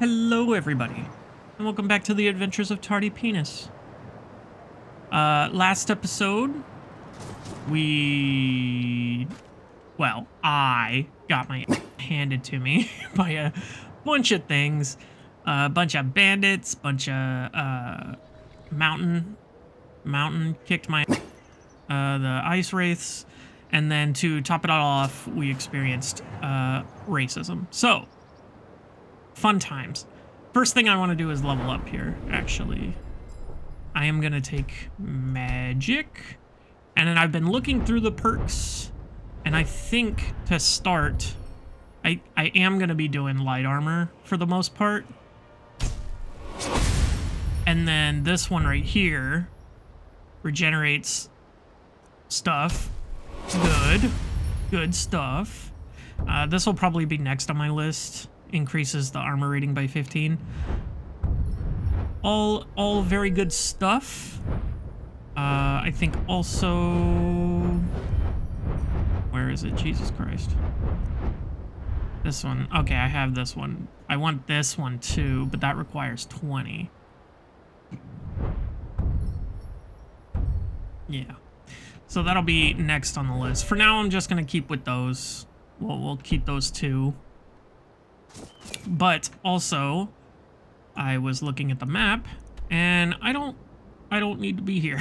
Hello, everybody, and welcome back to the Adventures of Tardy Penis. Uh, last episode, we, well, I got my handed to me by a bunch of things, a bunch of bandits, bunch of uh, mountain, mountain kicked my, uh, the ice wraiths, and then to top it all off, we experienced uh, racism. So fun times. First thing I want to do is level up here, actually. I am going to take magic. And then I've been looking through the perks. And I think to start, I, I am going to be doing light armor for the most part. And then this one right here regenerates stuff. Good. Good stuff. Uh, this will probably be next on my list increases the armor rating by 15. All, all very good stuff. Uh, I think also... Where is it? Jesus Christ. This one. Okay, I have this one. I want this one too, but that requires 20. Yeah. So that'll be next on the list. For now, I'm just going to keep with those. We'll, we'll keep those two. But also, I was looking at the map, and I don't I don't need to be here.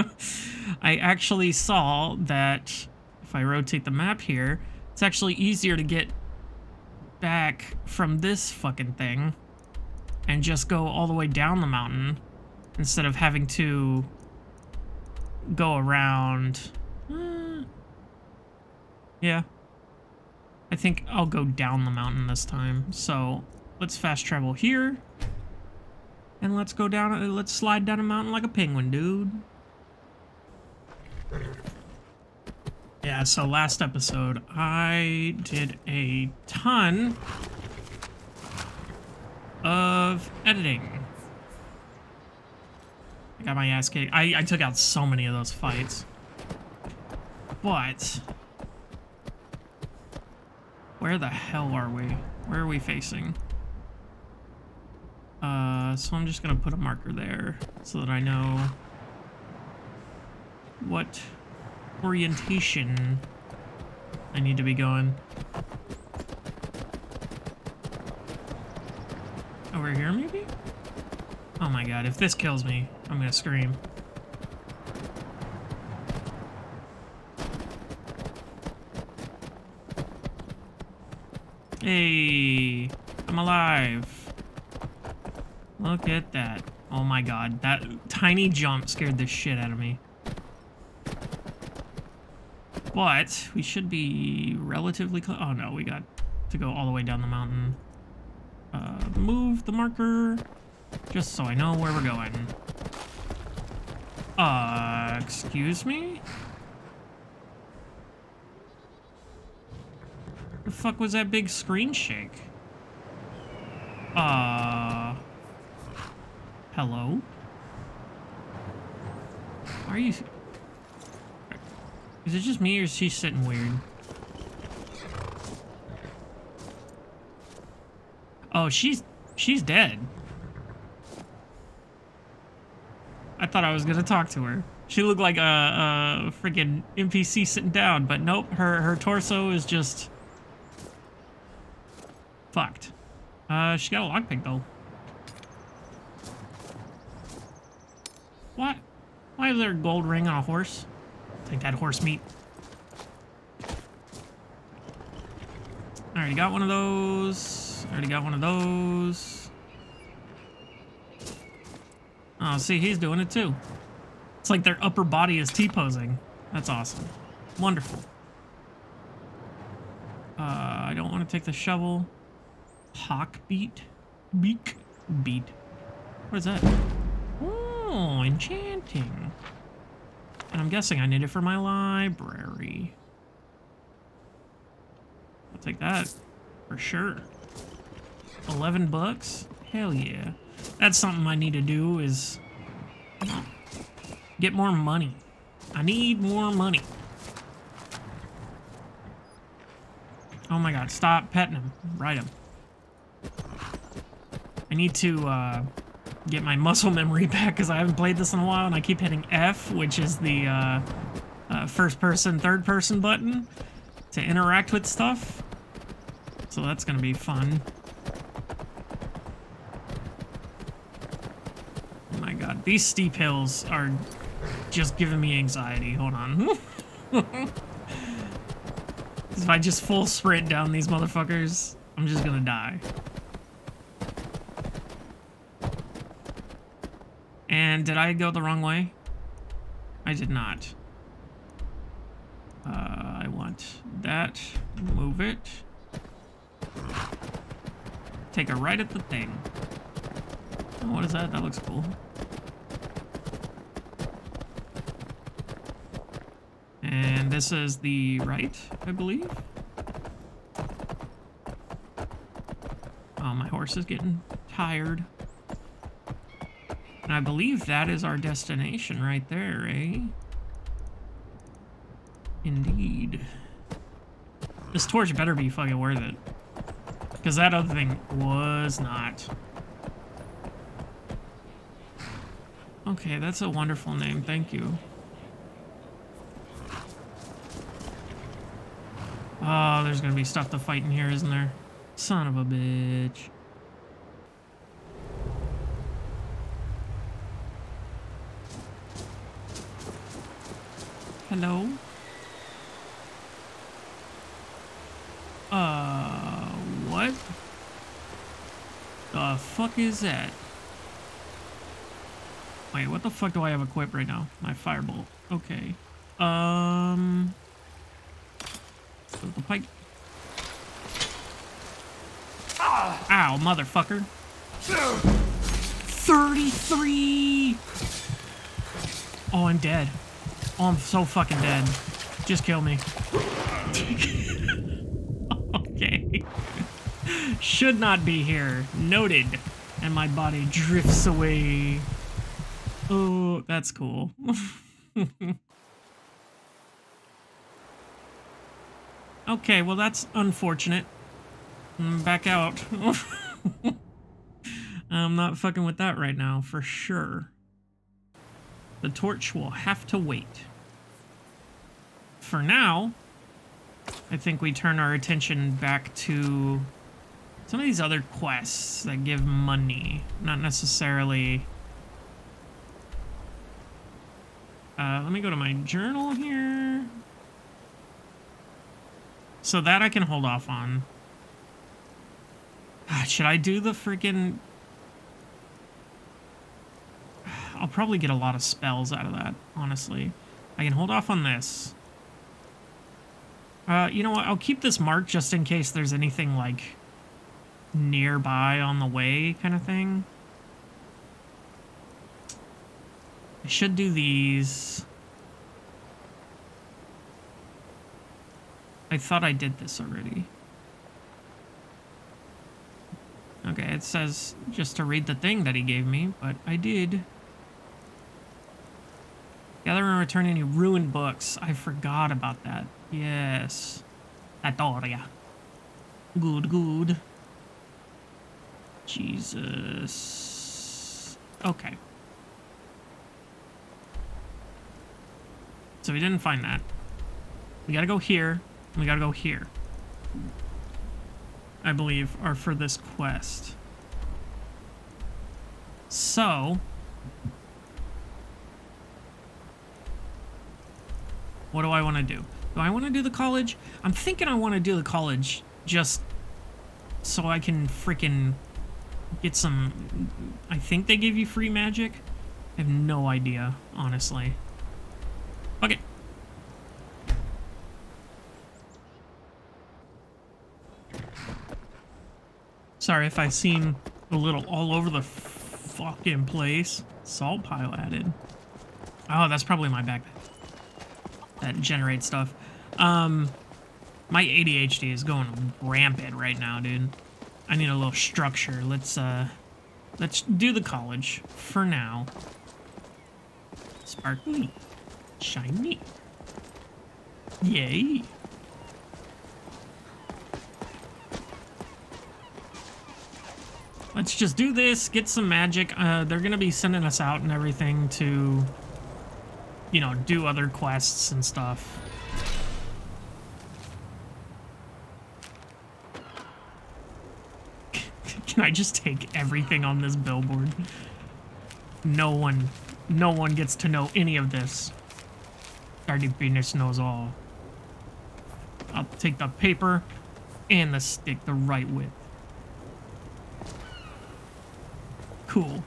I actually saw that if I rotate the map here, it's actually easier to get back from this fucking thing and just go all the way down the mountain instead of having to go around. Uh, yeah, I think I'll go down the mountain this time. So let's fast travel here. And let's go down, uh, let's slide down a mountain like a penguin, dude. Yeah, so last episode, I did a ton of editing. I got my ass kicked. I, I took out so many of those fights. But where the hell are we? Where are we facing? Uh, so I'm just gonna put a marker there so that I know what orientation I need to be going. Over here, maybe? Oh my god, if this kills me, I'm gonna scream. Hey, I'm alive. Look at that. Oh my god, that tiny jump scared the shit out of me. But we should be relatively close. Oh no, we got to go all the way down the mountain. Uh, move the marker just so I know where we're going. Uh, excuse me? The fuck was that big screen shake? Uh... Hello? Are you... Is it just me or is she sitting weird? Oh, she's... She's dead. I thought I was gonna talk to her. She looked like a, a freaking NPC sitting down, but nope, her, her torso is just fucked. Uh, she got a lockpick though. What? Why is there a gold ring on a horse? Take that horse meat. I Already got one of those. I Already got one of those. Oh, see, he's doing it too. It's like their upper body is T-posing. That's awesome. Wonderful. Uh, I don't want to take the shovel. Hawk beat? Beak? Beat. What is that? Oh, enchanting. And I'm guessing I need it for my library. I'll take that for sure. 11 bucks? Hell yeah. That's something I need to do is get more money. I need more money. Oh my god, stop petting him. Ride him. I need to uh, get my muscle memory back because I haven't played this in a while and I keep hitting F, which is the uh, uh, first person, third person button to interact with stuff. So that's going to be fun. Oh my god, these steep hills are just giving me anxiety. Hold on. if I just full sprint down these motherfuckers, I'm just gonna die. And did I go the wrong way? I did not. Uh, I want that. Move it. Take a right at the thing. Oh, what is that? That looks cool. And this is the right, I believe. Oh, my horse is getting tired. And I believe that is our destination right there, eh? Indeed. This torch better be fucking worth it. Because that other thing was not. Okay, that's a wonderful name. Thank you. Oh, there's gonna be stuff to fight in here, isn't there? Son of a bitch. Hello? Uh, what? The fuck is that? Wait, what the fuck do I have equipped right now? My firebolt. Okay. Um... The pipe. Ow, motherfucker. 33! Oh, I'm dead. Oh, I'm so fucking dead. Just kill me. okay. Should not be here. Noted. And my body drifts away. Oh, that's cool. okay, well that's unfortunate. Mm, back out. I'm not fucking with that right now, for sure. The torch will have to wait for now, I think we turn our attention back to some of these other quests that give money, not necessarily... Uh, let me go to my journal here. So that I can hold off on. Ah, should I do the freaking... I'll probably get a lot of spells out of that, honestly. I can hold off on this. Uh, you know what? I'll keep this marked just in case there's anything, like, nearby on the way kind of thing. I should do these. I thought I did this already. Okay, it says just to read the thing that he gave me, but I did. Gather and return any ruined books. I forgot about that. Yes. Adoria. Good, good. Jesus. Okay. So we didn't find that. We gotta go here. we gotta go here. I believe, are for this quest. So... What do I want to do? Do I want to do the college? I'm thinking I want to do the college just so I can freaking get some... I think they give you free magic. I have no idea, honestly. Okay. Sorry if I seem a little all over the fucking place. Salt pile added. Oh, that's probably my backpack that generate stuff. Um, my ADHD is going rampant right now, dude. I need a little structure. Let's, uh, let's do the college for now. Sparkly. Shiny. Yay. let's just do this, get some magic. Uh, they're gonna be sending us out and everything to, you know, do other quests and stuff. Can I just take everything on this billboard? No one, no one gets to know any of this. Dirty Venus knows all. I'll take the paper and the stick the right width. Cool.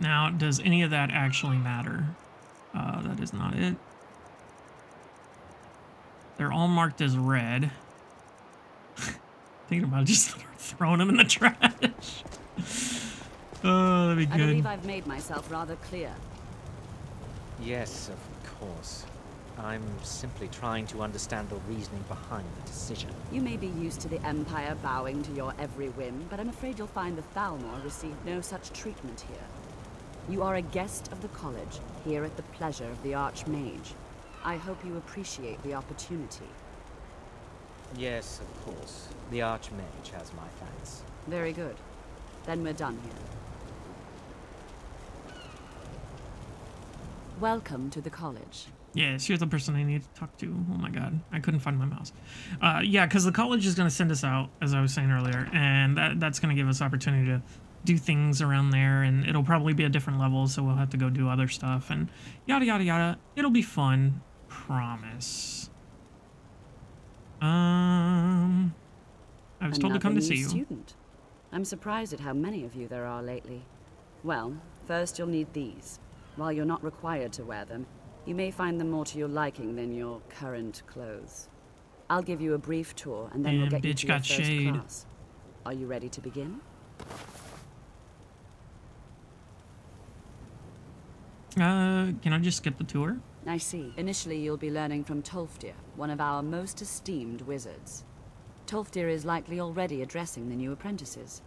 Now, does any of that actually matter? Uh, that is not it. They're all marked as red. Thinking about just throwing them in the trash. oh, that'd be good. I good. believe I've made myself rather clear. Yes, of course. I'm simply trying to understand the reasoning behind the decision. You may be used to the Empire bowing to your every whim, but I'm afraid you'll find the Thalmor received no such treatment here. You are a guest of the college, here at the pleasure of the Archmage. I hope you appreciate the opportunity. Yes, of course. The Archmage has my thanks. Very good. Then we're done here. Welcome to the college. Yes, you're the person I need to talk to. Oh my god, I couldn't find my mouse. Uh, yeah, because the college is going to send us out, as I was saying earlier, and that, that's going to give us opportunity to do things around there, and it'll probably be a different level, so we'll have to go do other stuff, and yada yada yada. It'll be fun, promise. Um, I was told to come to Another see you. Student. I'm surprised at how many of you there are lately. Well, first you'll need these. While you're not required to wear them, you may find them more to your liking than your current clothes. I'll give you a brief tour, and then we'll Damn, get you bitch to your got first shade. class. Are you ready to begin? Uh, can I just skip the tour? I see. Initially, you'll be learning from Tolfdir, one of our most esteemed wizards. Tolfdir is likely already addressing the new apprentices.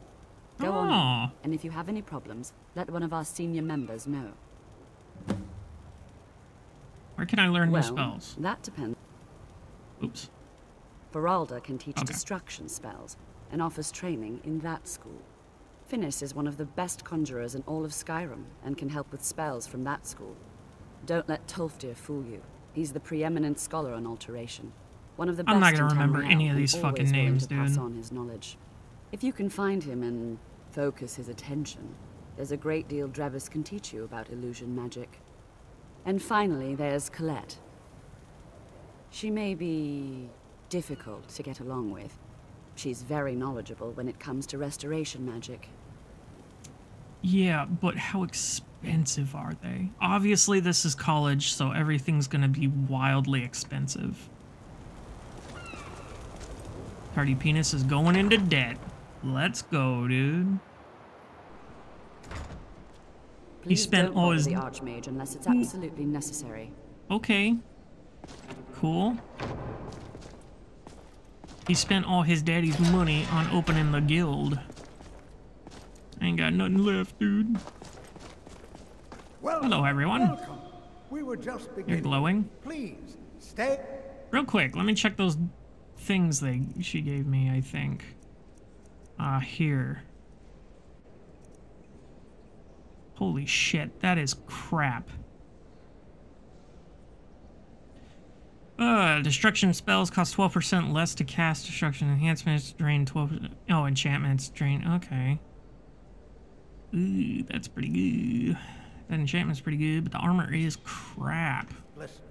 Go on, and if you have any problems, let one of our senior members know. Where can I learn well, new spells? that depends. Oops. Faralda can teach Okay. destruction spells and offers training in that school. Phinis is one of the best conjurers in all of Skyrim and can help with spells from that school. Don't let Tolfdir fool you. He's the preeminent scholar on alteration. One of the best I'm not gonna remember any of these fucking names, to pass on his knowledge. If you can find him and focus his attention, there's a great deal Drevis can teach you about illusion magic. And finally, there's Colette. She may be difficult to get along with. She's very knowledgeable when it comes to restoration magic. Yeah, but how expensive are they? Obviously, this is college, so everything's gonna be wildly expensive. Party Penis is going into debt. Let's go, dude. Please spent don't all his- the Archmage unless it's absolutely necessary. Okay. Cool. He spent all his daddy's money on opening the guild. Ain't got nothing left, dude. Well, Hello, everyone. Welcome. We were just You're glowing. Please stay. Real quick, let me check those things they she gave me, I think. Uh, here. Holy shit, that is crap. Uh, destruction spells cost 12% less to cast. Destruction enhancements drain 12 Oh, enchantments drain. Okay. Ooh, that's pretty good. That enchantment's pretty good, but the armor is crap. Listen.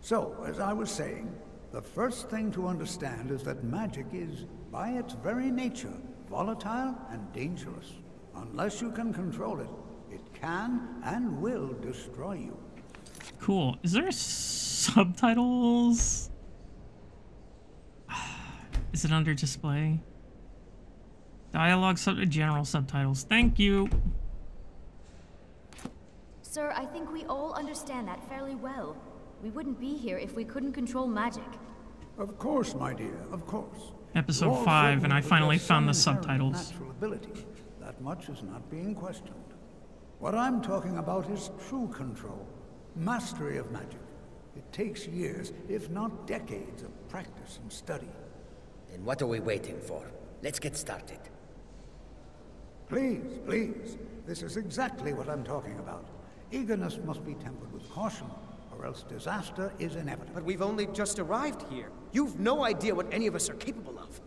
So, as I was saying, the first thing to understand is that magic is, by its very nature, volatile and dangerous. Unless you can control it, it can and will destroy you. Cool. Is there subtitles? Is it under display? Dialogue sub general subtitles. Thank you. Sir, I think we all understand that fairly well. We wouldn't be here if we couldn't control magic. Of course, my dear, of course. You Episode all 5 and I finally found the some inherent subtitles. Natural ability. That much is not being questioned. What I'm talking about is true control, mastery of magic. It takes years, if not decades, of practice and study. Then what are we waiting for? Let's get started. Please, please. This is exactly what I'm talking about. Eagerness must be tempered with caution, or else disaster is inevitable. But we've only just arrived here. You've no idea what any of us are capable of.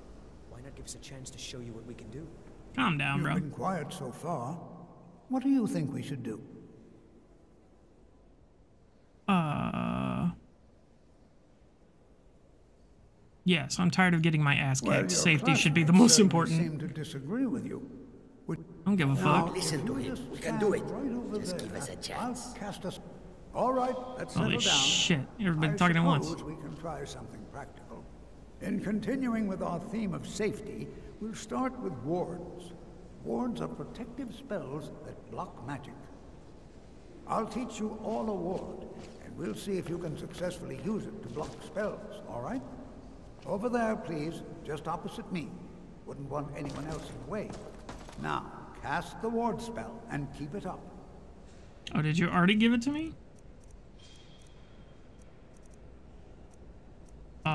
Why not give us a chance to show you what we can do? Calm down, You've bro. been quiet so far. What do you think we should do? Uh. Yes, I'm tired of getting my ass kicked. Well, Safety should be the most important. seem to disagree with you. Would- I don't give a Now, fuck. Listen to you him. We can do it. Right over Just there, give us a I'll chance. cast us. All right, let's settle Holy down. shit. You've been I talking at once. suppose we can try something practical. In continuing with our theme of safety, we'll start with wards. Wards are protective spells that block magic. I'll teach you all a ward, and we'll see if you can successfully use it to block spells, all right? Over there, please, just opposite me. Wouldn't want anyone else in the way. Now, cast the ward spell and keep it up. Oh, did you already give it to me? Uh,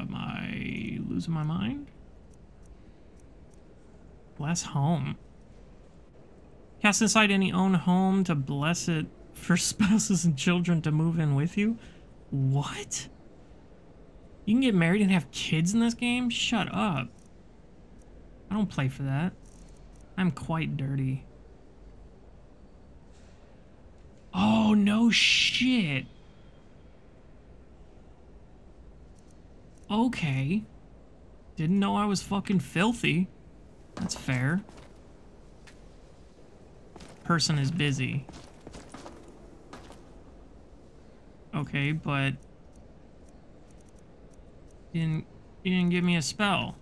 am I losing my mind? Bless home. Cast inside any own home to bless it for spouses and children to move in with you? What? You can get married and have kids in this game? Shut up. I don't play for that. I'm quite dirty. Oh, no shit. Okay. Didn't know I was fucking filthy. That's fair. Person is busy. Okay, but... You didn't, you didn't give me a spell.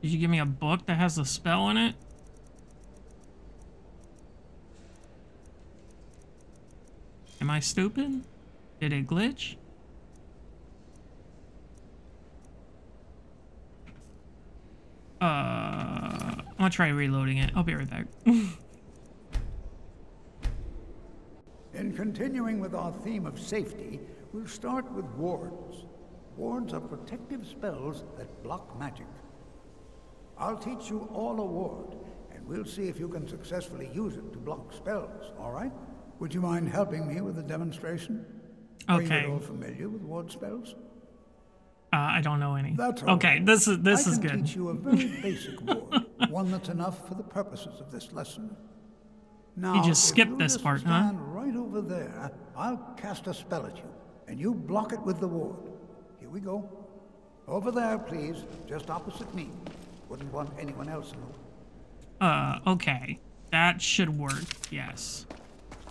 Did you give me a book that has a spell in it? Am I stupid? Did it glitch? Uh, I'm gonna try reloading it. I'll be right back. continuing with our theme of safety, we'll start with wards. Wards are protective spells that block magic. I'll teach you all a ward, and we'll see if you can successfully use it to block spells, all right? Would you mind helping me with the demonstration? Okay. Are you all familiar with ward spells? Uh, I don't know any. That's all okay. right. This is this I is can good. teach you a very basic ward, one that's enough for the purposes of this lesson. Now, you just skipped this part, huh? Right over there. I'll cast a spell at you, and you block it with the ward. Here we go. Over there, please, just opposite me. Wouldn't want anyone else in the... Uh, okay. That should work. Yes.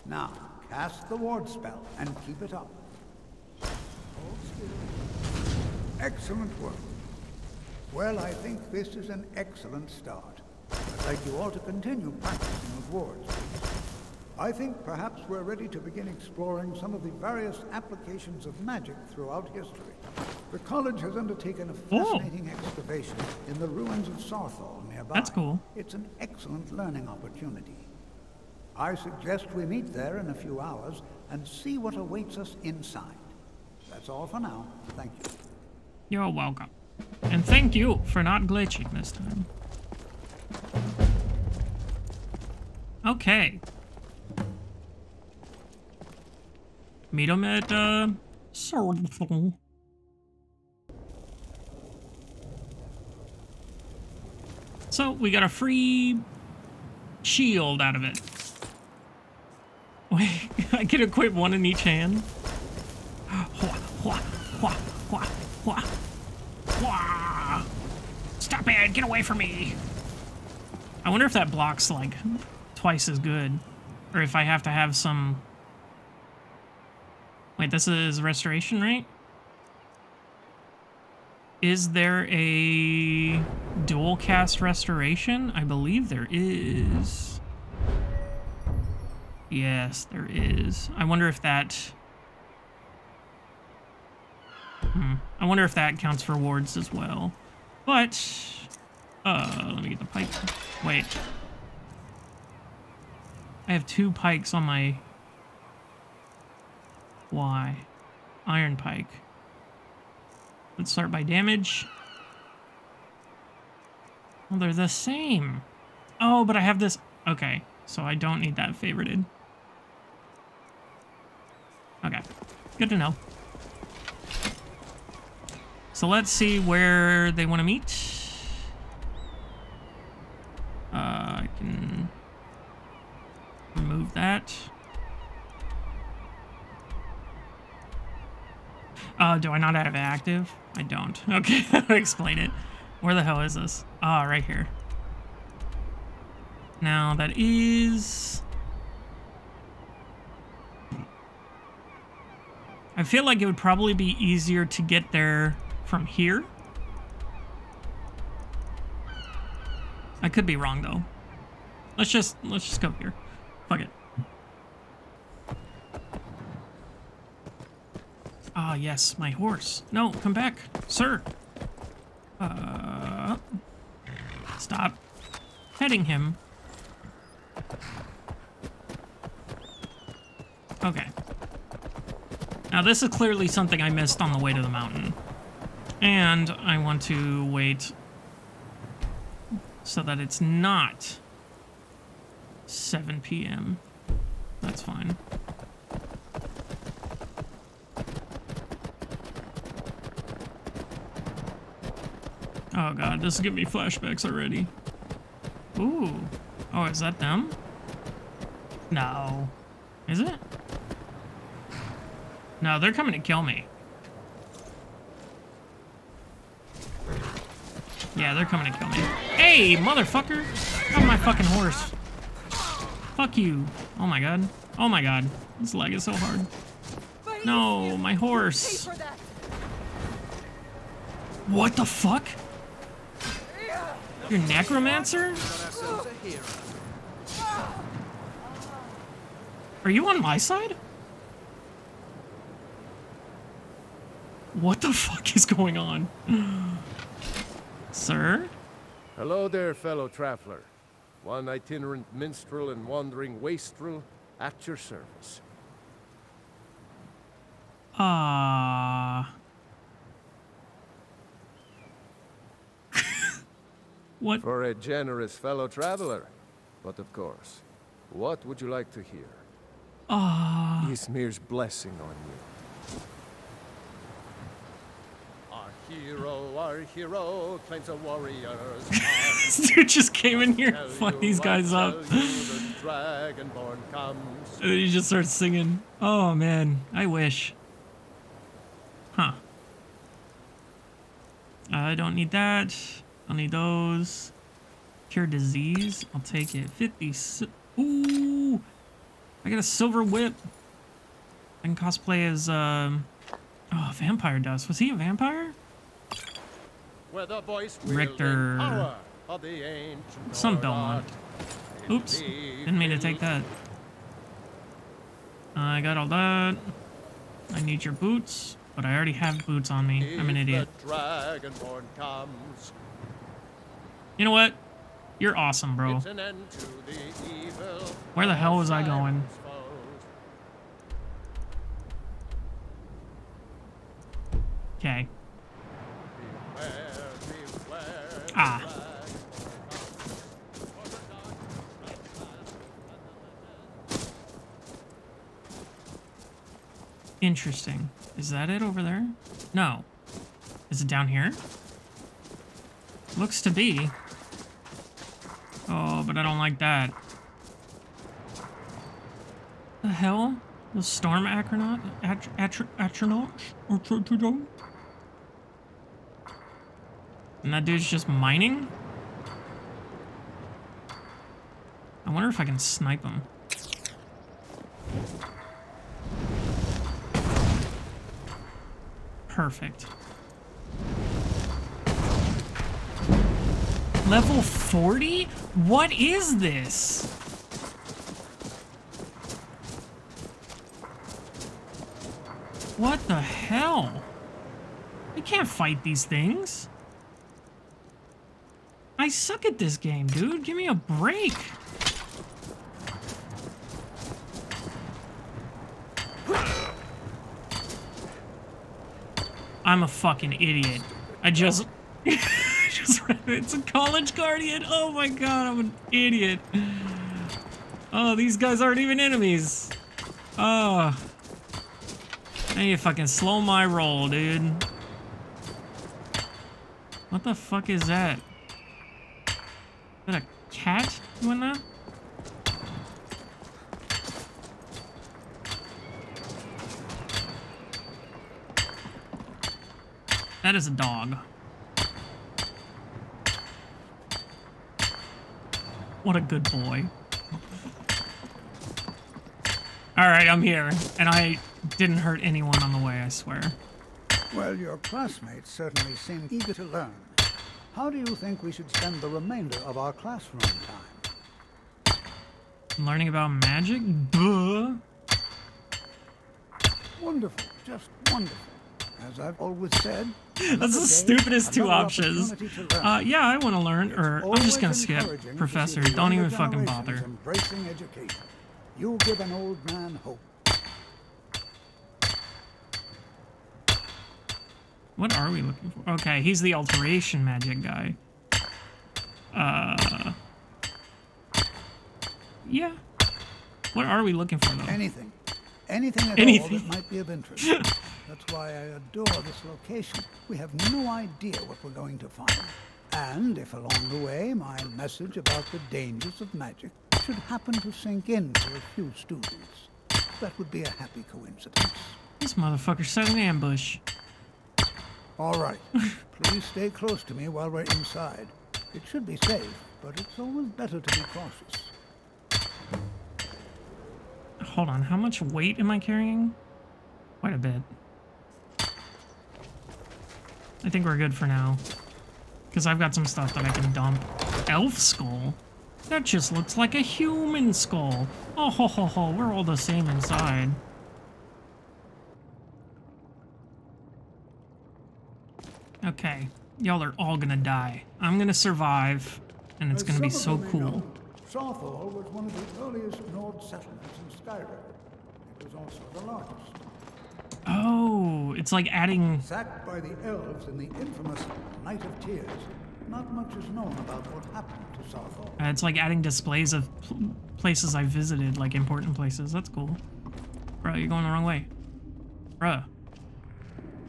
Now, cast the ward spell and keep it up. Hold still. Excellent work. Well, I think this is an excellent start. I'd like you all to continue practicing with wards. I think perhaps we're ready to begin exploring some of the various applications of magic throughout history. The college has undertaken a Oh. fascinating excavation in the ruins of Saarthal nearby. That's cool. It's an excellent learning opportunity. I suggest we meet there in a few hours and see what awaits us inside. That's all for now. Thank you. You're welcome. And thank you for not glitching this time. Okay. Meet him at, uh. So, we got a free shield out of it. Wait, I can equip one in each hand? Stop it! Get away from me! I wonder if that blocks like twice as good, or if I have to have some. Wait, this is restoration, right? Is there a dual cast restoration? I believe there is. Yes, there is. I wonder if that. Hmm. I wonder if that counts for wards as well. But, uh, let me get the pike. Wait. I have two pikes on my. Why? Iron pike. Let's start by damage. Well, they're the same. Oh, but I have this. Okay, so I don't need that favorited. Okay, good to know. So let's see where they want to meet. Uh, I can remove that. Uh, do I not have active? I don't. Okay, explain it. Where the hell is this? Ah, right here. Now that is... I feel like it would probably be easier to get there from here. I could be wrong though. Let's just let's just go here. Fuck it. Ah, yes, my horse. No, come back, sir. Uh, stop petting him. Okay. Now this is clearly something I missed on the way to the mountain. And I want to wait so that it's not 7 p.m. That's fine. Oh god, this is giving me flashbacks already. Ooh. Oh, is that them? No. Is it? No, they're coming to kill me. Yeah, they're coming to kill me. Hey, motherfucker! Off my fucking horse. Fuck you. Oh my god. Oh my god. This leg is so hard. No, my horse. What the fuck? You're necromancer? Are you on my side? What the fuck is going on? Sir? Hello there, fellow traveler. One itinerant minstrel and wandering wastrel at your service. Ah. What? For a generous fellow traveler. But of course, what would you like to hear? Ah. Ysmir's blessing on you. Our hero, our hero, claims a warrior's this dude just came in here and fucked these guys up. and then he just starts singing. Oh man, I wish. Huh. I don't need that. I'll need those. Cure disease. I'll take it. 50. Ooh! I got a silver whip. I can cosplay as, um... Oh, vampire dust. Was he a vampire? Richter. Simon Belmont. Oops. Didn't mean to take that. I got all that. I need your boots, but I already have boots on me. I'm an idiot. You know what? You're awesome, bro. Where the hell was I going? Okay. Ah. Interesting. Is that it over there? No. Is it down here? Looks to be. Oh, but I don't like that. The hell? The storm acronaut? Atronach? And that dude's just mining? I wonder if I can snipe him. Perfect. Level 40? What is this? What the hell? I can't fight these things. I suck at this game, dude. Give me a break. I'm a fucking idiot. I just... it's a college guardian. Oh my god, I'm an idiot. Oh, these guys aren't even enemies. Oh. Need to fucking slow my roll, dude. What the fuck is that? Is that a cat doing that? That is a dog. What a good boy. Alright, I'm here. And I didn't hurt anyone on the way, I swear. Well, your classmates certainly seem eager to learn. How do you think we should spend the remainder of our classroom time? Learning about magic? Duh. Wonderful, just wonderful. As I've always said, That's the stupidest two options. opportunity to learn. Uh, yeah, I want to learn, or I'm just gonna skip. Professor, don't even fucking bother. You give an old man hope. What are we looking for? Okay, he's the alteration magic guy. Uh. Yeah. What are we looking for, though? Anything. Anything at Anything. all that might be of interest. That's why I adore this location. We have no idea what we're going to find. And if along the way my message about the dangers of magic should happen to sink in for a few students, that would be a happy coincidence. This motherfucker set an ambush. All right. Please stay close to me while we're inside. It should be safe, but it's always better to be cautious. Hold on, how much weight am I carrying? Quite a bit. I think we're good for now. Because I've got some stuff that I can dump. Elf skull? That just looks like a human skull. Oh ho ho ho, we're all the same inside. Okay, y'all are all gonna die. I'm gonna survive, and it's As gonna be so of you may cool. know, was one of the earliest Nord settlements in Skyrim. It was also the largest. Oh, it's like adding Sacked by the elves in the infamous Night of Tears, not much is known about what happened to Saarthal. Uh, it's like adding displays of pl places I visited, like important places. That's cool. Bro, you're going the wrong way. Bruh.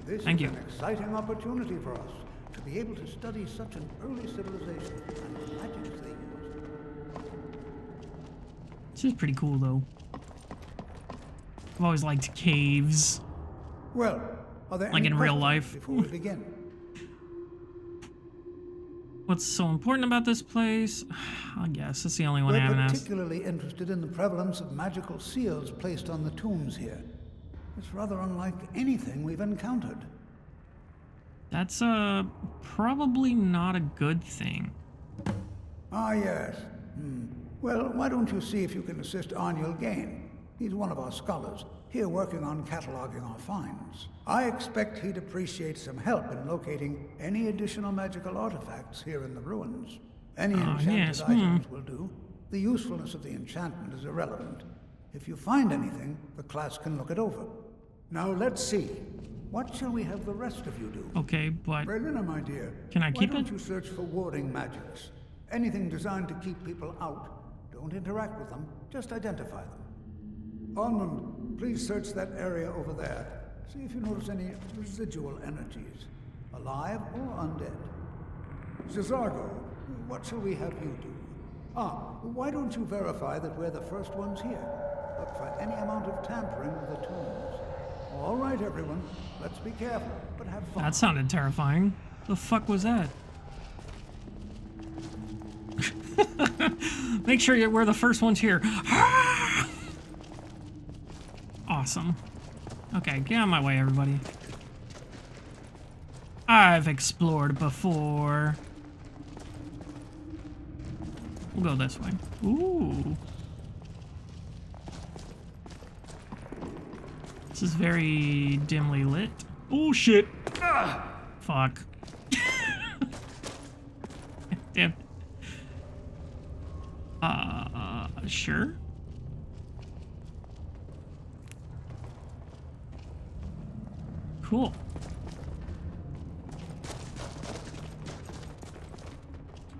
This Thank is you. an exciting opportunity for us to be able to study such an early civilization and the magics they used. This is pretty cool, though. I've always liked caves. Well, are there Like in real life? Before we begin, What's so important about this place? I guess it's the only one I we're haven't asked. particularly interested in the prevalence of magical seals placed on the tombs here. It's rather unlike anything we've encountered. That's uh probably not a good thing. Ah, yes. Hmm. Well, why don't you see if you can assist Arniel Gane? He's one of our scholars, here working on cataloging our finds. I expect he'd appreciate some help in locating any additional magical artifacts here in the ruins. Any Ah, enchanted yes, hmm. items will do. The usefulness of the enchantment is irrelevant. If you find anything, the class can look it over. Now let's see. What shall we have the rest of you do? Okay, but Brelyna, my dear. Can I keep Why don't it? you search for warding magics? Anything designed to keep people out. Don't interact with them, just identify them. Onmund, please search that area over there. See if you notice any residual energies, alive or undead. J'zargo, what shall we have you do? Ah, why don't you verify that we're the first ones here? Look for any amount of tampering with the tombs. All right, everyone. Let's be careful, but have fun. that sounded terrifying. The fuck was that? Make sure you- we're the first ones here. Awesome. Okay, get out of my way, everybody. I've explored before. We'll go this way. Ooh. This is very dimly lit. Oh shit. Fuck. Damn. Uh, sure. Cool.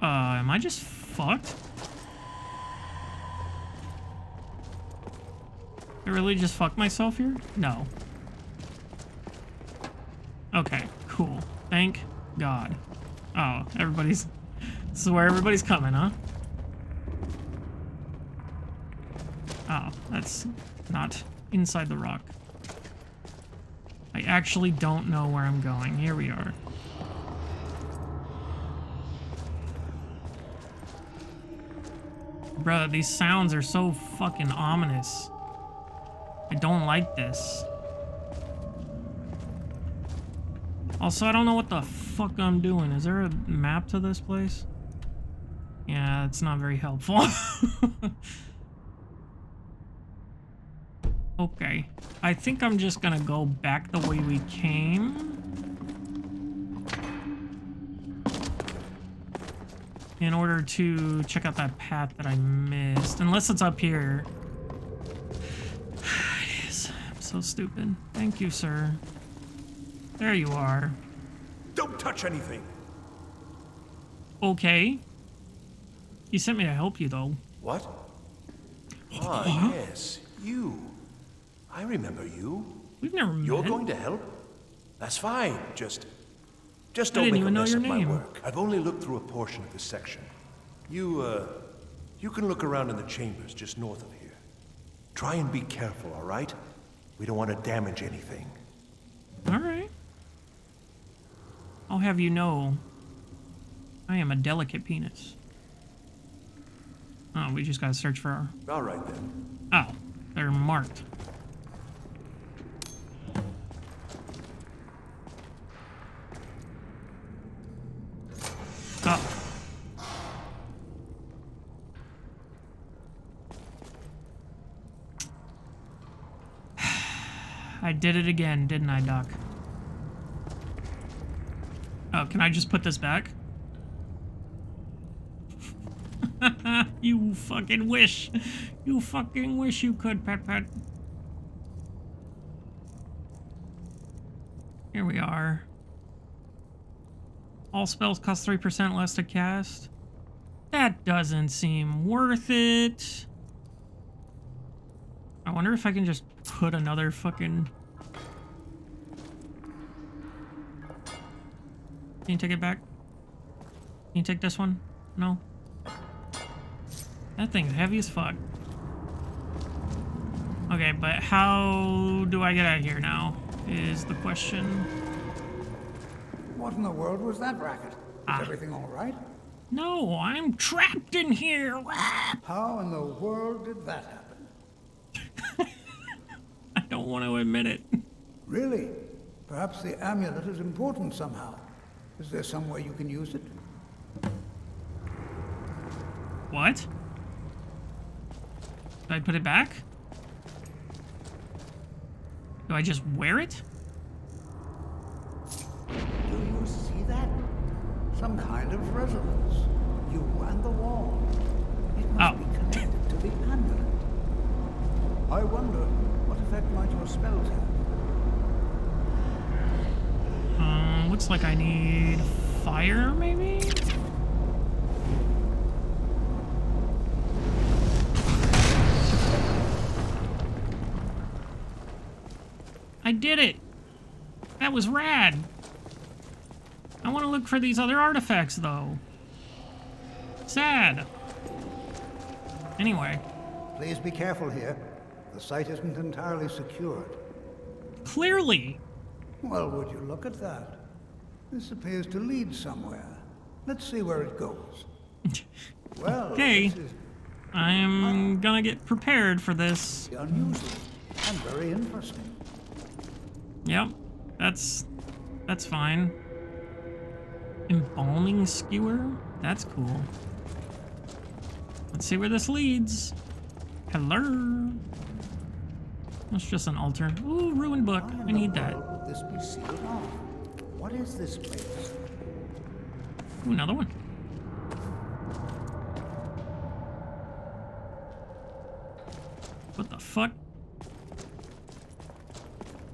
Uh, am I just fucked? I really just fucked myself here? No. Okay, cool. Thank God. Oh, everybody's... This is where everybody's coming, huh? Oh, that's not inside the rock. Actually don't know where I'm going. Here we are. Bruh, these sounds are so fucking ominous. I don't like this. Also, I don't know what the fuck I'm doing. Is there a map to this place? Yeah, it's not very helpful. okay. I think I'm just gonna go back the way we came. In order to check out that path that I missed. Unless it's up here. It is. I'm so stupid. Thank you, sir. There you are. Don't touch anything. Okay. You sent me to help you, though. What? Ah, yes, you. I remember you. We've never met. You're going to help? That's fine. Just, just don't make a mess your of my work. I've only looked through a portion of this section. You, uh, you can look around in the chambers just north of here. Try and be careful, all right? We don't want to damage anything. All right. I'll have you know, I am a delicate penis. Oh, we just gotta search for our... All right then. Oh, they're marked. Oh. I did it again, didn't I, Doc? Oh, can I just put this back? you fucking wish. You fucking wish you could, PatPat. Here we are. All spells cost 3% less to cast. That doesn't seem worth it. I wonder if I can just put another fucking... Can you take it back? Can you take this one? No? That thing's heavy as fuck. Okay, but how do I get out of here now? Is the question. What in the world was that racket? Is Ah. everything all right? No, I'm trapped in here. How in the world did that happen? I don't want to admit it. Really? Perhaps the amulet is important somehow. Is there some way you can use it? What? Do I put it back? Do I just wear it? Do you see that? Some kind of resonance. You and the wall. It must Oh. be connected to the amulet. I wonder, what effect might your spells have? Um, looks like I need fire, maybe? I did it! That was rad! I want to look for these other artifacts, though. Sad. Anyway, Please be careful here. The site isn't entirely secured. clearly, Well, would you look at that? This appears to lead somewhere. Let's see where it goes. Well, Okay. I'm gonna get prepared for this. unusual and very interesting. Yep, that's that's fine. Embalming skewer? That's cool. Let's see where this leads. Hello. That's just an altar. Ooh, ruined book. I need that. What is this place? Ooh, another one. What the fuck?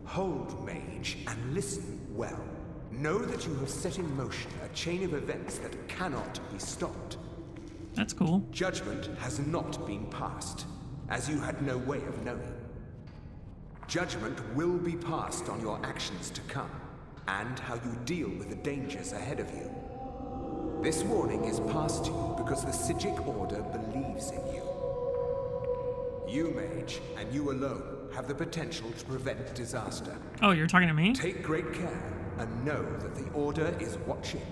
Hold, mage, and listen well. Know that you have set in motion a chain of events that cannot be stopped. That's cool. Judgment has not been passed, as you had no way of knowing. Judgment will be passed on your actions to come, and how you deal with the dangers ahead of you. This warning is passed to you because the Psijic Order believes in you. You, Mage, and you alone, have the potential to prevent disaster. Oh, you're talking to me? Take great care, and know that the Order is watching.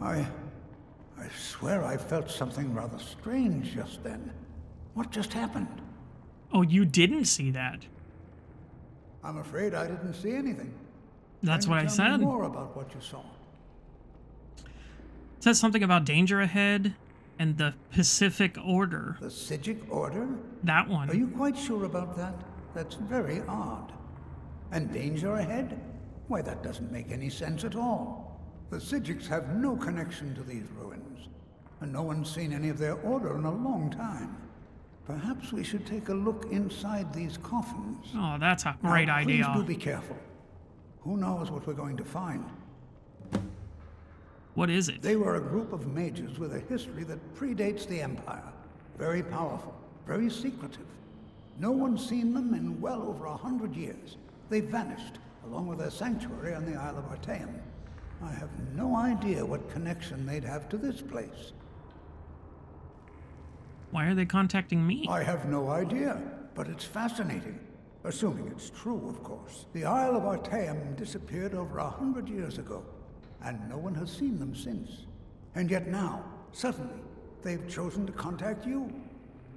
I... I swear I felt something rather strange just then. What just happened? Oh, you didn't see that. I'm afraid I didn't see anything. That's what I said. Me more about what you saw. It says something about danger ahead and the Pacific Order. The Psijic Order? That one. Are you quite sure about that? That's very odd. And danger ahead? Why, that doesn't make any sense at all. The Psijics have no connection to these ruins, and no one's seen any of their order in a long time. Perhaps we should take a look inside these coffins. Oh, that's a Now, great idea. Please do be careful. Who knows what we're going to find? What is it? They were a group of mages with a history that predates the Empire. Very powerful, very secretive. No one's seen them in well over a hundred years. They vanished, along with their sanctuary on the Isle of Artaeum. I have no idea what connection they'd have to this place. Why are they contacting me? I have no idea, but it's fascinating. Assuming it's true, of course. The Isle of Artaeum disappeared over a hundred years ago, and no one has seen them since. And yet now, suddenly, they've chosen to contact you.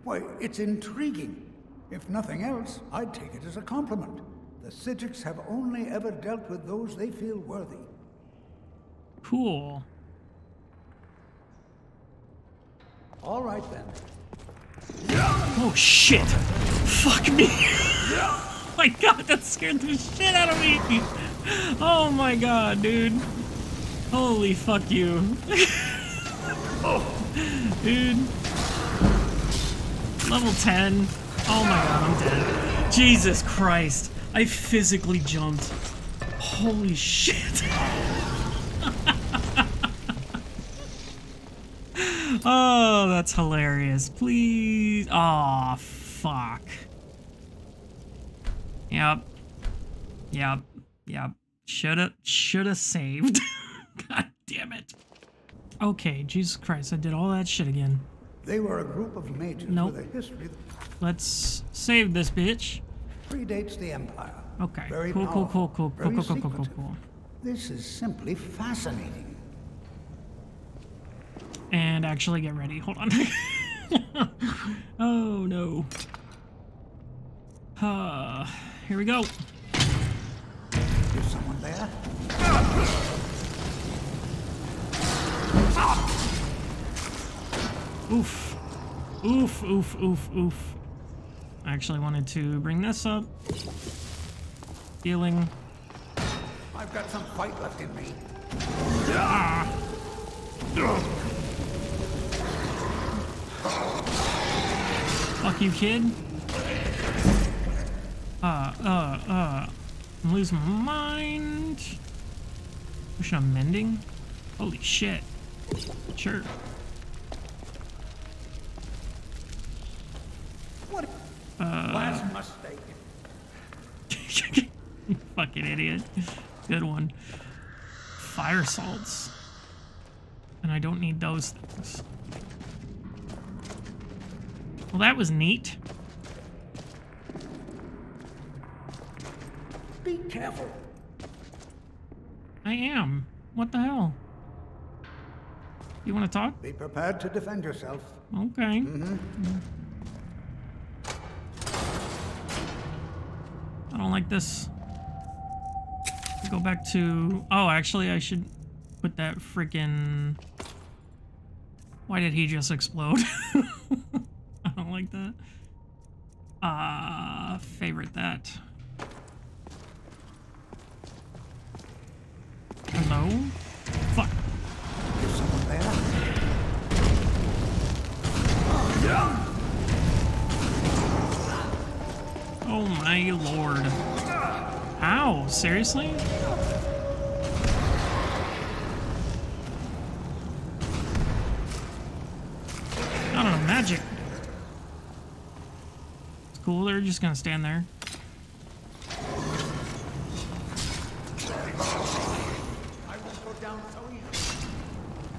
Why, it's intriguing. If nothing else, I'd take it as a compliment. The Psijics have only ever dealt with those they feel worthy. Cool. All right then. Oh shit! Fuck me! Oh my god, that scared the shit out of me! Oh my god, dude. Holy fuck you. oh, Dude. Level 10. Oh my god, I'm dead. Jesus Christ. I physically jumped. Holy shit. oh, that's hilarious. Please. Oh, fuck. Yep. Yep. Yep. Shoulda, shoulda saved. God damn it. Okay, Jesus Christ, I did all that shit again. They were a group of mages Nope. with a history Let's save this bitch. predates the Empire. Okay. Very Cool, cool, cool, cool, cool, cool, cool, cool, cool, cool. This is simply fascinating. And actually get ready. Hold on. oh no. Uh, here we go. Is someone there? Oof. Oof, oof, oof, oof. I actually wanted to bring this up. Healing. I've got some fight left in me. Ah. Fuck you, kid. Uh, uh, uh. I'm losing my mind. Wish I'm mending. Holy shit. Sure. What? Uh, Last mistake. you fucking idiot. Good one. Fire salts. And I don't need those things. Well, that was neat. Be careful. I am. What the hell? You want to talk? Be prepared to defend yourself. Okay. Mm-hmm. I don't like this. Go back to. Oh, actually, I should put that freaking. Why did he just explode? Don't like that. Uh, favorite that. Hello? Fuck. Is someone there? Oh my lord. Ow, seriously? I don't know, magic. It's cool, they're just gonna stand there.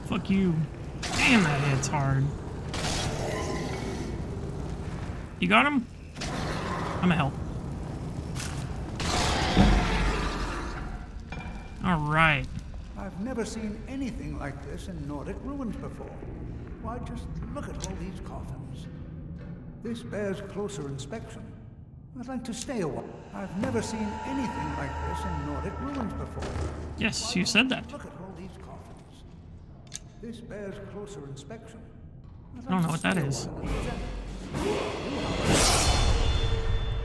Fuck you. Damn, that hits hard. You got him? I'm gonna help. Alright. I've never seen anything like this in Nordic ruins before. Why, just look at all these coffins. This bears closer inspection. I'd like to stay a while. I've never seen anything like this in Nordic ruins before. Yes, you said that. Look at all these coffins. This bears closer inspection. I'd I don't know what that is. while and examine.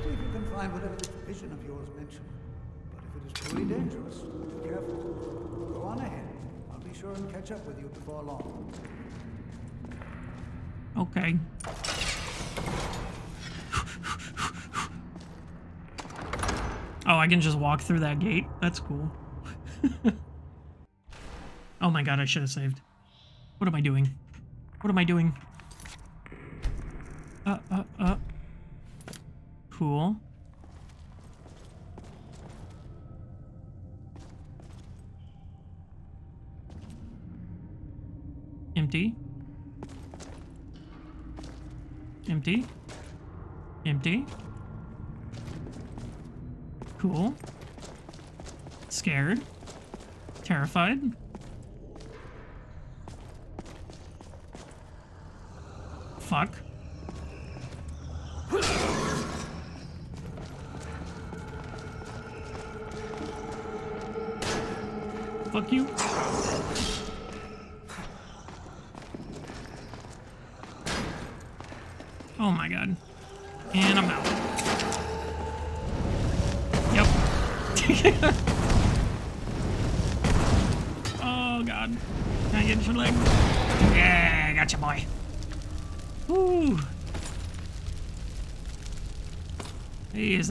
See if you can find whatever this vision of yours mentioned. But if it is truly dangerous, be careful. Go on ahead. I'll be sure and catch up with you before long. Okay. Oh, I can just walk through that gate? That's cool. oh my god, I should have saved. What am I doing? What am I doing? Uh, uh, uh. Cool. Empty. Empty. Empty. Cool. Scared. Terrified. Fuck. Fuck you. Oh my god. And I'm out.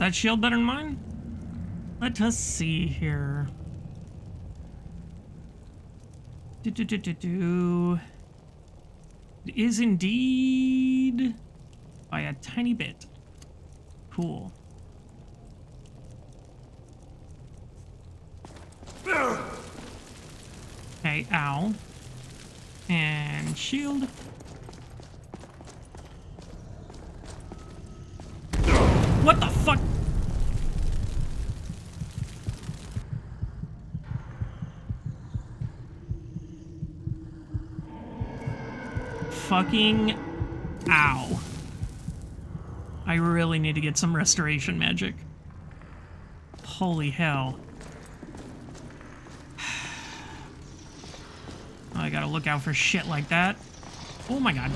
That shield better than mine? Let us see here. Do do do do do. It is indeed by a tiny bit. Cool. Okay, ow. And shield. What the fuck? Fucking ow. I really need to get some restoration magic. Holy hell. I gotta look out for shit like that. Oh my god.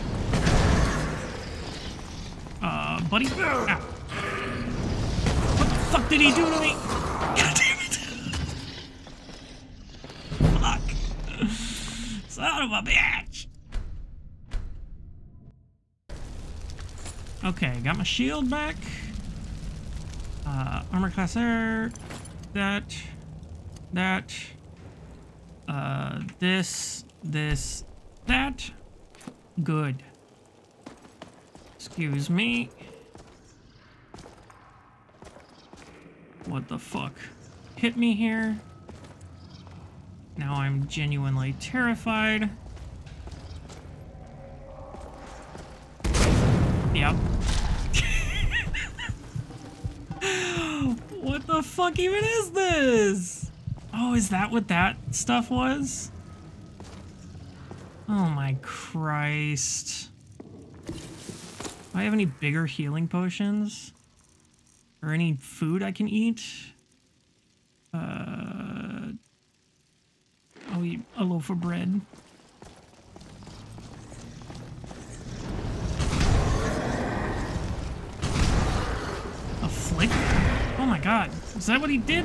Uh, buddy? Ow. What the fuck did he do to me? God damn it. Fuck. Son of a bitch. Okay, got my shield back. Uh, armor class there. That. That. Uh, this, this, that. Good. Excuse me. What the fuck? Hit me here. Now I'm genuinely terrified. Yep. what the fuck even is this? Oh, is that what that stuff was? Oh my Christ. Do I have any bigger healing potions? Or any food I can eat? Uh, I'll eat a loaf of bread. Oh my god. Is that what he did?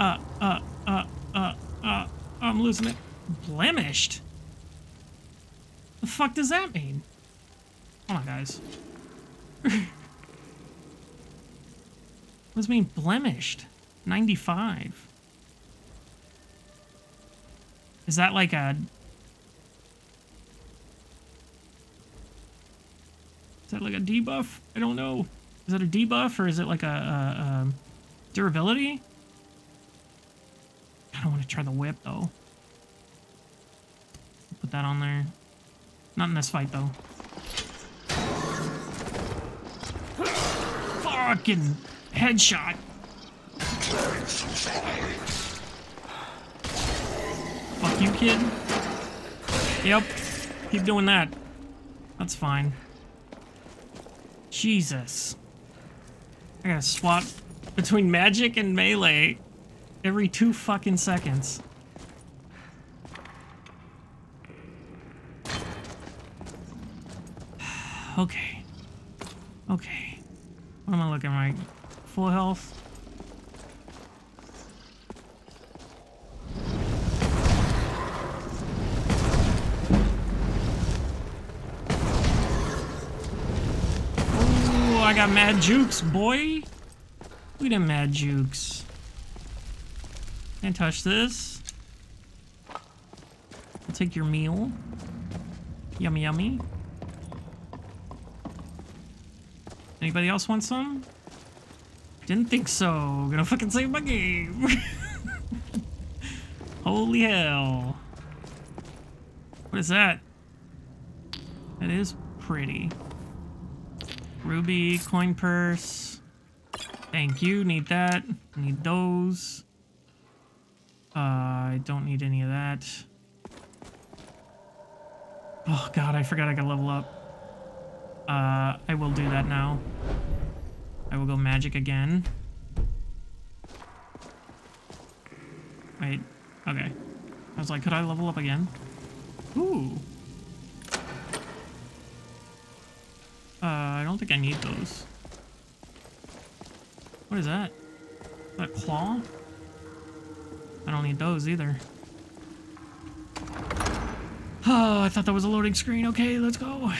Uh, uh, uh, uh, uh, I'm losing it. Blemished? The fuck does that mean? Come on, guys. What does mean blemished? 95. Is that like a... Is that like a debuff? I don't know. Is that a debuff or is it like a, a, a durability? I don't want to try the whip though. Put that on there. Not in this fight though. Fucking headshot. Fuck you, kid. Yep. Keep doing that. That's fine. Jesus. I gotta swap between magic and melee every two fucking seconds. okay. Okay. What am I looking like? Full health? I got mad jukes, boy. We them mad jukes. Can't touch this. I'll take your meal. Yummy, yummy. Anybody else want some? Didn't think so. Gonna fucking save my game. Holy hell. What is that? That is pretty. Ruby, coin purse. Thank you, need that. Need those. Uh, I don't need any of that. Oh god, I forgot I gotta level up. Uh, I will do that now. I will go magic again. Wait, okay. I was like, could I level up again? Ooh. Uh, I don't think I need those. What is that? Is that claw? I don't need those either. Oh, I thought that was a loading screen. Okay, let's go.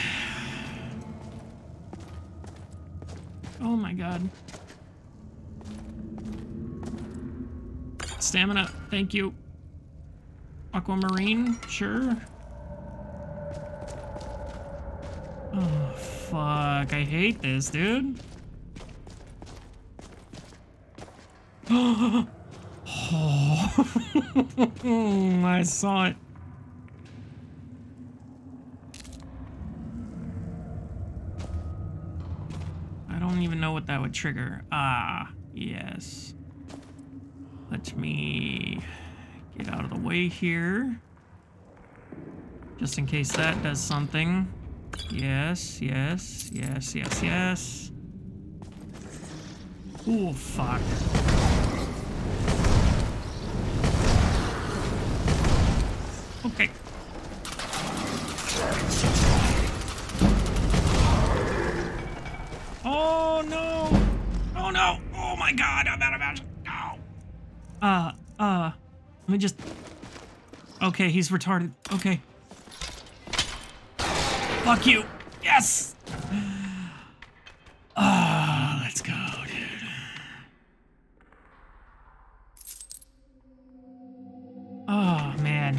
Oh my god. Stamina, thank you. Aquamarine, sure. Oh, fuck. I hate this, dude. oh, I saw it. I don't even know what that would trigger. Ah, yes. Let me get out of the way here. Just in case that does something. Yes, yes, yes, yes, yes. Oh, fuck. Okay. Oh, no. Oh, no. Oh, my God. I'm out of bounds. No. Uh, uh, let me just... Okay, he's retarded. Okay. Fuck you. Yes! Ah, let's go, dude. Oh, man.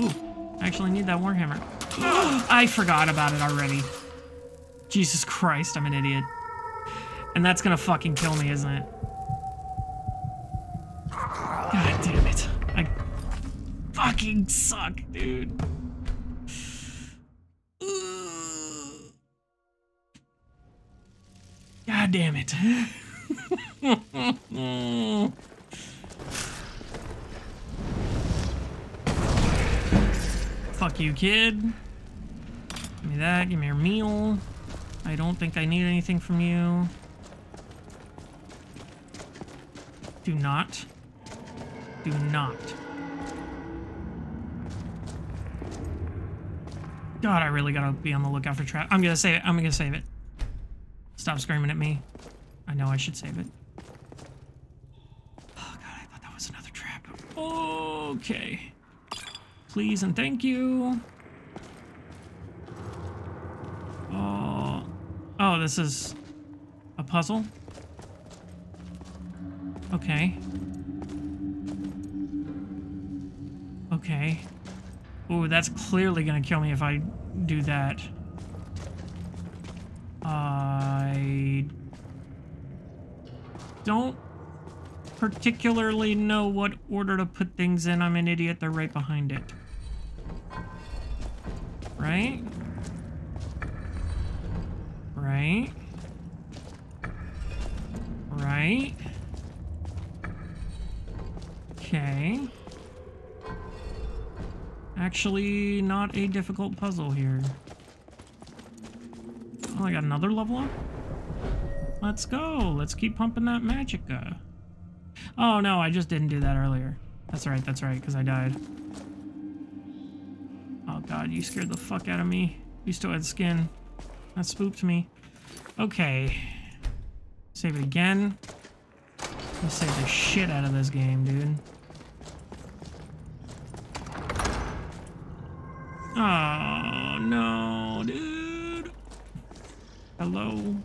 Ooh, I actually need that Warhammer. I forgot about it already. Jesus Christ, I'm an idiot. And that's gonna fucking kill me, isn't it? God damn it. I fucking suck, dude. Damn it. Fuck you, kid. Give me that, give me your meal. I don't think I need anything from you. Do not. Do not. God, I really gotta be on the lookout for trap. I'm gonna save it. I'm gonna save it. Stop screaming at me. I know I should save it. Oh god, I thought that was another trap. Okay. Please and thank you. Oh. Oh, this is a puzzle? Okay. Okay. Ooh, that's clearly gonna kill me if I do that. Uh, I don't particularly know what order to put things in. I'm an idiot. They're right behind it. Right? Right? Right? Okay. Actually, not a difficult puzzle here. Oh, I got another level up? Let's go. Let's keep pumping that magicka. Oh, no, I just didn't do that earlier. That's right, that's right, because I died. Oh, God, you scared the fuck out of me. You still had skin. That spooked me. Okay. Save it again. Let's save the shit out of this game, dude. Oh, no, dude. Hello?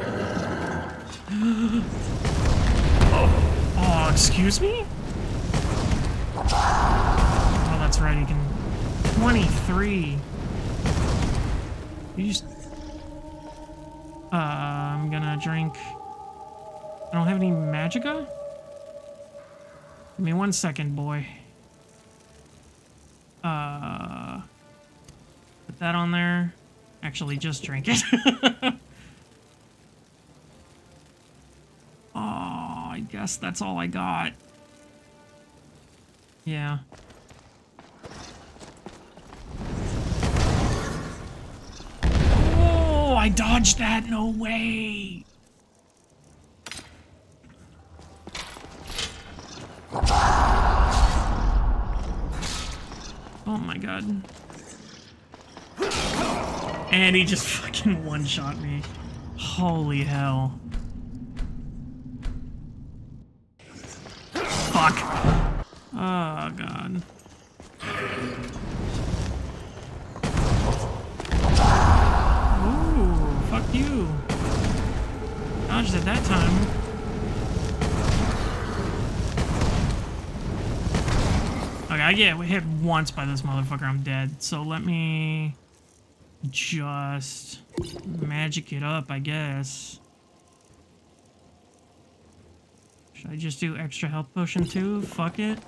oh, excuse me? Oh, that's right, you can... 23. You just... Uh, I'm gonna drink... I don't have any magicka? Give me one second, boy. Uh... Put that on there. Actually, just drink it. oh, I guess that's all I got. Yeah. Oh, I dodged that. No way. Oh my god. And he just fucking one-shot me. Holy hell. Fuck. Oh god. Ooh, fuck you. Dodged it that time. Okay, I get hit once by this motherfucker, I'm dead. So let me just magic it up, I guess. Should I just do extra health potion too? Fuck it.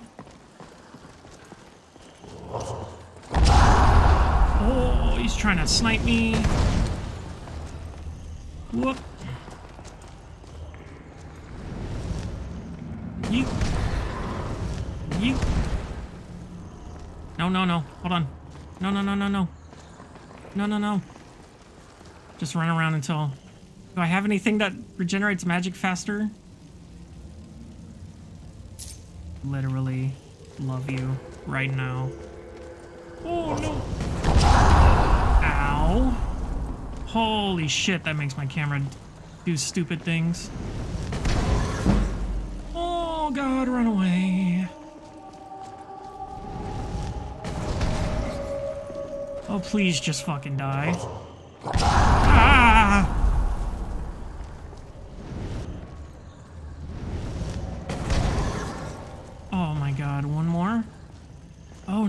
Oh, he's trying to snipe me. Whoop. Yeet. Yeet. No, no, no. Hold on. No, no, no, no, no. No, no, no. Just run around until... Do I have anything that regenerates magic faster? Literally love you right now. Oh, no. Ow. Holy shit, that makes my camera do stupid things. Oh, God, run away. Oh, please just fucking die. Ah!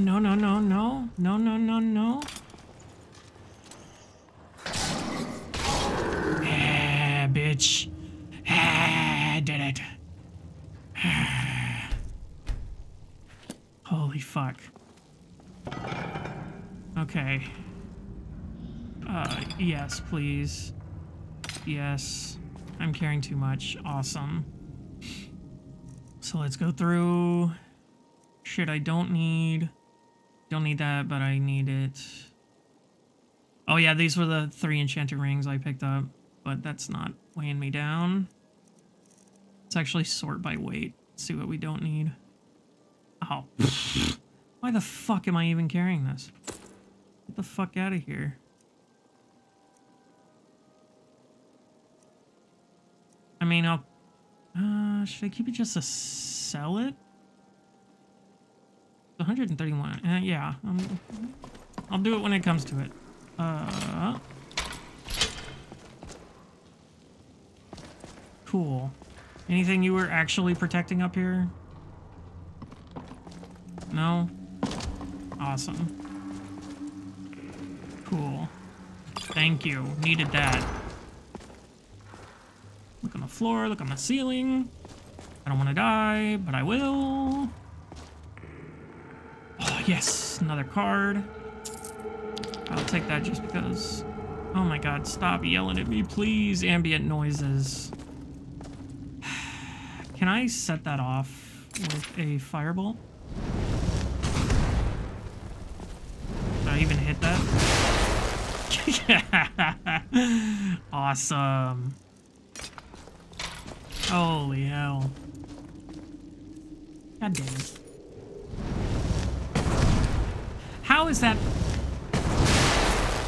No, no, no, no. No, no, no, no. Ah, bitch. Ah, did it. Ah. Holy fuck. Okay. Uh, yes, please. Yes. I'm carrying too much. Awesome. So let's go through... Shit, I don't need... Don't need that, but I need it. Oh yeah, these were the three enchanted rings I picked up, but that's not weighing me down. Let's actually sort by weight. See what we don't need. Oh. Why the fuck am I even carrying this? Get the fuck out of here. I mean, I'll... Uh, should I keep it just to sell it? 131. Uh, yeah. Um, I'll do it when it comes to it. Uh... Cool. Anything you were actually protecting up here? No? Awesome. Cool. Thank you. Needed that. Look on the floor, look on the ceiling. I don't want to die, but I will. Yes, another card. I'll take that just because. Oh my god, stop yelling at me, please. Ambient noises. Can I set that off with a fireball? Did I even hit that? awesome. Holy hell. God damn it. How is that?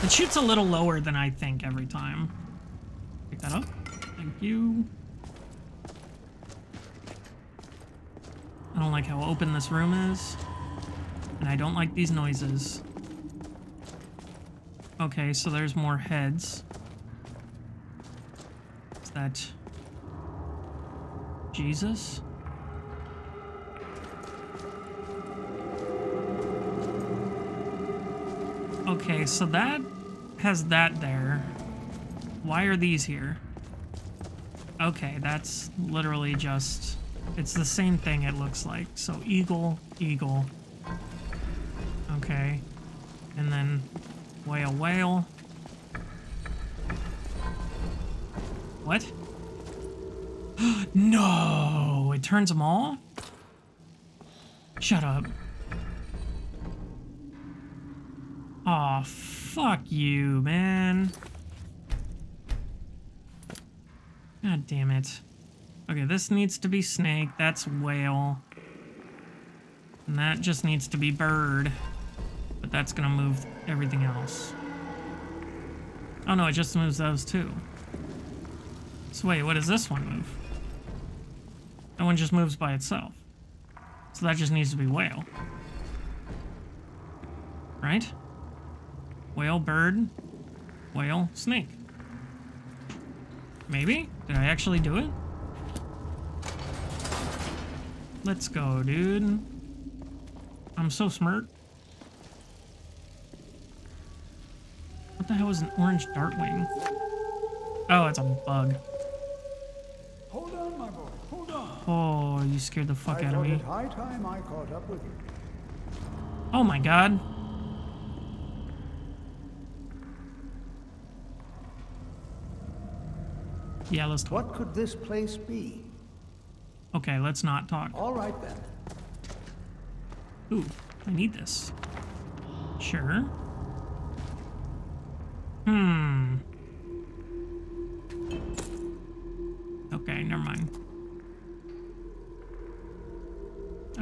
It shoots a little lower than I think every time. Pick that up. Thank you. I don't like how open this room is. And I don't like these noises. Okay, so there's more heads. Is that... Jesus? Okay, so that has that there. Why are these here? Okay, that's literally just... It's the same thing it looks like. So eagle, eagle. Okay. And then whale, whale. What? no! It turns them all? Shut up. Aw, oh, fuck you, man. God damn it. Okay, this needs to be snake. That's whale. And that just needs to be bird. But that's gonna move everything else. Oh no, it just moves those too. So wait, what does this one move? That one just moves by itself. So that just needs to be whale. Right? Whale, bird, whale, snake. Maybe? Did I actually do it? Let's go, dude. I'm so smart. What the hell is an orange dartwing? Oh, it's a bug. Hold on, my boy. Hold on. Oh, you scared the fuck I out of me. High time I caught up with you. Oh my god. Yeah, let's talk. What could this place be? Okay, let's not talk. All right then. Ooh, I need this. Sure. Hmm. Okay, never mind.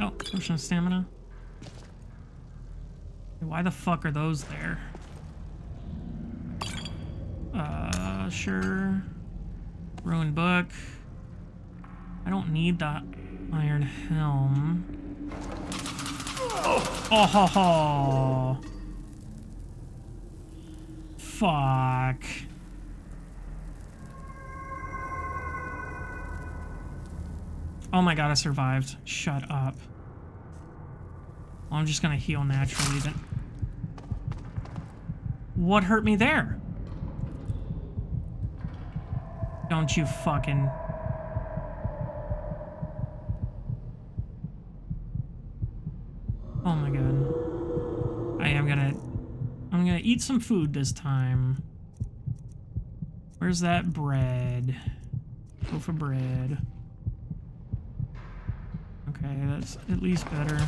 Oh, potion of stamina. Why the fuck are those there? Uh, sure. Ruined book. I don't need that iron helm. Oh, oh ho ho. Fuck. Oh my god, I survived. Shut up. I'm just gonna heal naturally then. What hurt me there? Don't you fucking... Oh my god. I am gonna... I'm gonna eat some food this time. Where's that bread? Go for bread. Okay, that's at least better.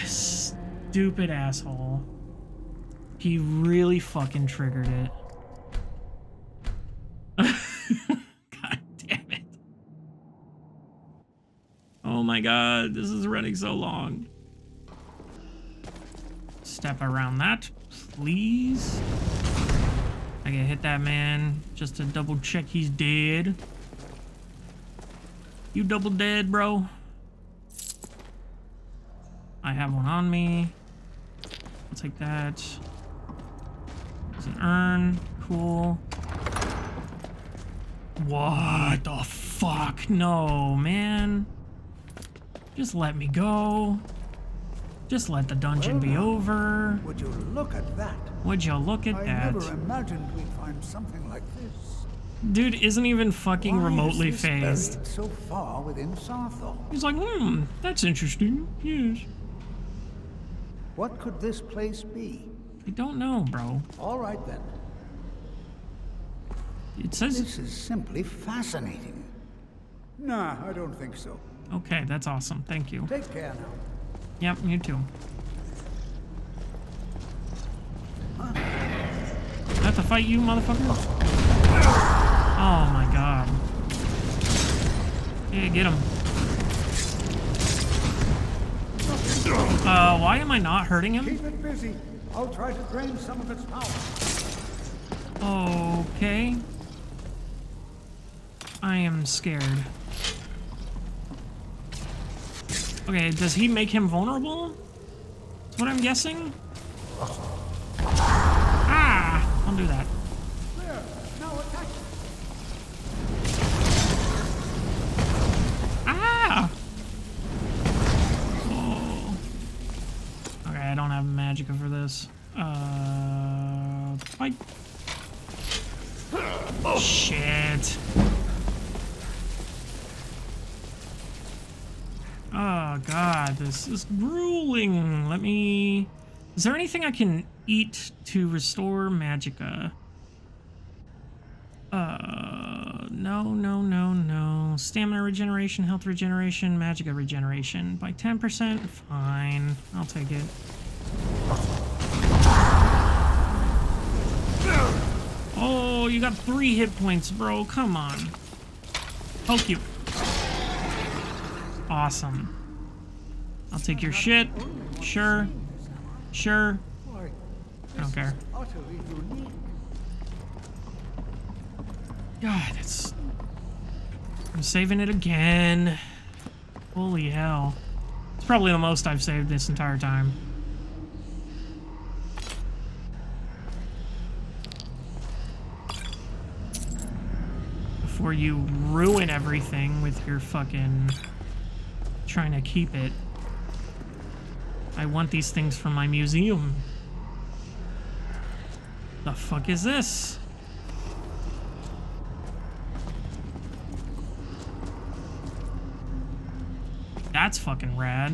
this stupid asshole. He really fucking triggered it. god damn it. Oh my god, this is running so long. Step around that, please. I can hit that man just to double check he's dead. You double dead, bro? I have one on me. I'll take that. There's an urn. Cool. What the fuck? No, man. Just let me go. Just let the dungeon Well be over. Would you look at that? Would you look at I that? never imagined we'd find something like this. Dude isn't even fucking Why is remotely this phased. so far within Saarthal? He's like, hmm, that's interesting. Yes. What could this place be? I don't know, bro. All right then. It says, This is simply fascinating. Nah, I don't think so. Okay, that's awesome. Thank you. Take care now. Yep, you too. I have to fight you, motherfucker? Oh my god. Yeah, get him. Uh, why am I not hurting him? Keep it busy. I'll try to drain some of its power. Okay. I am scared. Okay, does he make him vulnerable? That's what I'm guessing? Ah! Don't do that. This is grueling. Let me... Is there anything I can eat to restore magicka? Uh, no, no, no, no. Stamina regeneration, health regeneration, magicka regeneration. By 10%? Fine. I'll take it. Oh, you got three hit points, bro. Come on. Poke you. Awesome. I'll take your shit. Sure. Sure. I don't care. God, it's... I'm saving it again. Holy hell. It's probably the most I've saved this entire time. Before you ruin everything with your fucking... trying to keep it. I want these things for my museum. The fuck is this? That's fucking rad.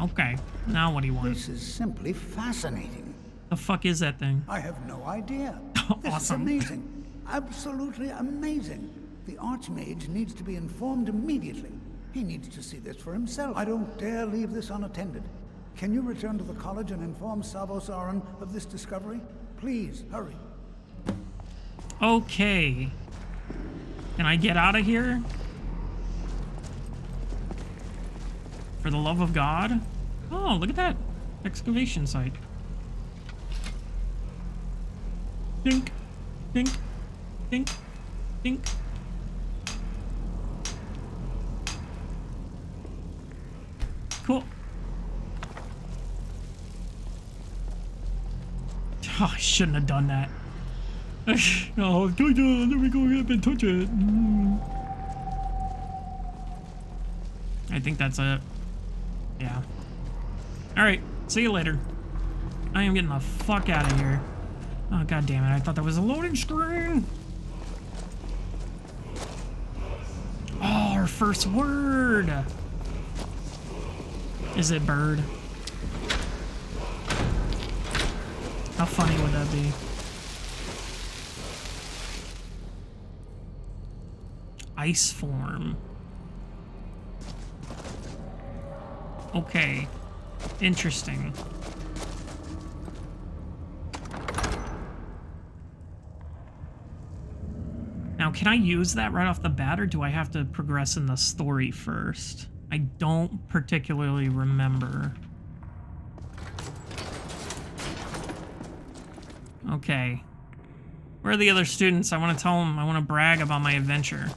Okay, now what do you want? This is simply fascinating. The fuck is that thing? I have no idea. This is amazing. Absolutely amazing. The Archmage needs to be informed immediately. He needs to see this for himself. I don't dare leave this unattended. Can you return to the college and inform Savos Aran of this discovery? Please, hurry. Okay. Can I get out of here? For the love of God? Oh, look at that. Excavation site. Dink. Dink. Dink. Dink. Cool. Oh, I shouldn't have done that. oh, there we go. I've been touch it. Mm. I think that's it. Yeah. Alright, see you later. I am getting the fuck out of here. Oh, god damn it. I thought that was a loading screen. Oh, our first word. Is it bird? How funny would that be? Ice form. Okay. Interesting. Now, can I use that right off the bat, or do I have to progress in the story first? I don't particularly remember. Okay. Where are the other students? I want to tell them, I want to brag about my adventure.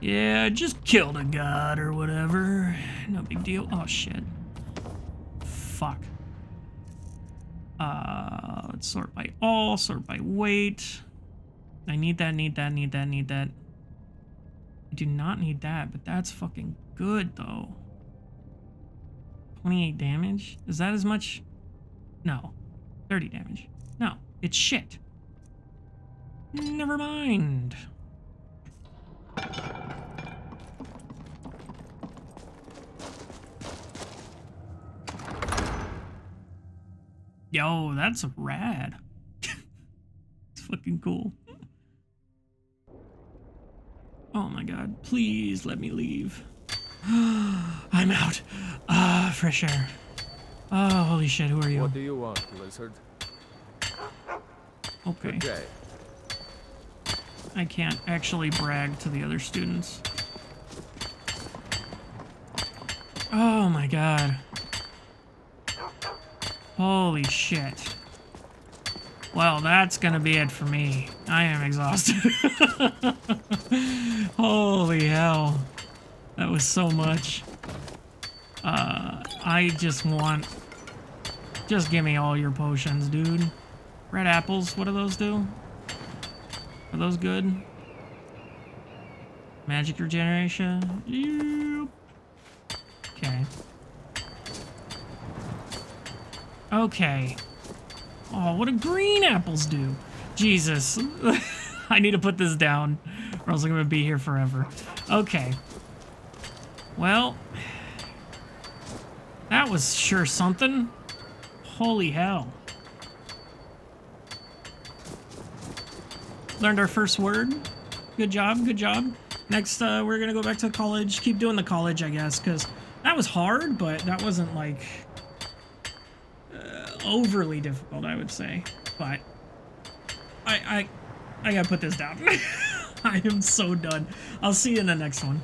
Yeah, I just killed a god or whatever. No big deal. Oh, shit. Fuck. Uh, let's sort by all, sort by weight. I need that, need that, need that, need that. I do not need that, but that's fucking good, though. 28 damage? Is that as much? No. 30 damage. No, it's shit. Never mind. Yo, that's rad. it's fucking cool. Oh my god, please let me leave. I'm out. Ah, fresh air. Oh, holy shit, who are you? What do you want, lizard? Okay. Day. I can't actually brag to the other students. Oh my god. Holy shit. Well, that's gonna be it for me. I am exhausted. Holy hell. That was so much. Uh, I just want... Just give me all your potions, dude. Red apples, what do those do? Are those good? Magic regeneration? Yep. Okay. Okay. Oh, what do green apples do? Jesus. I need to put this down, or else I'm going to be here forever. Okay. Well, that was sure something. Holy hell. Learned our first word. Good job, good job. Next, uh, we're gonna go back to college. Keep doing the college, I guess, because that was hard, but that wasn't, like, overly difficult, I would say. But I, I, I gotta put this down. I am so done. I'll see you in the next one.